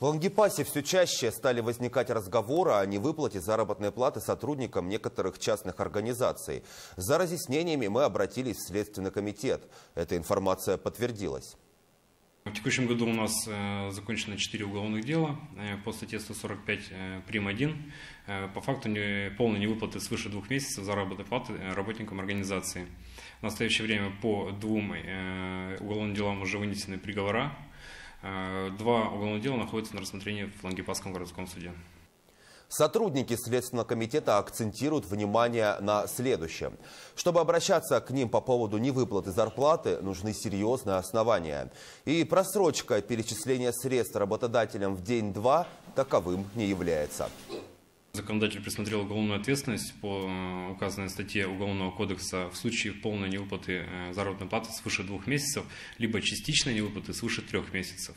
В Лангепасе все чаще стали возникать разговоры о невыплате заработной платы сотрудникам некоторых частных организаций. За разъяснениями мы обратились в Следственный комитет. Эта информация подтвердилась. В текущем году у нас э, закончено 4 уголовных дела э, по статье 145 э, прим. 1 э, по факту полной невыплаты свыше двух месяцев заработной платы работникам организации. В настоящее время по двум уголовным делам уже вынесены приговора. Э, два уголовных дела находятся на рассмотрении в Лангепасском городском суде. Сотрудники Следственного комитета акцентируют внимание на следующем. Чтобы обращаться к ним по поводу невыплаты зарплаты, нужны серьезные основания. И просрочка перечисления средств работодателям в день-два таковым не является. Законодатель присмотрел уголовную ответственность по э, указанной статье Уголовного кодекса в случае полной невыплаты э, заработной платы свыше двух месяцев, либо частичной невыплаты свыше трех месяцев.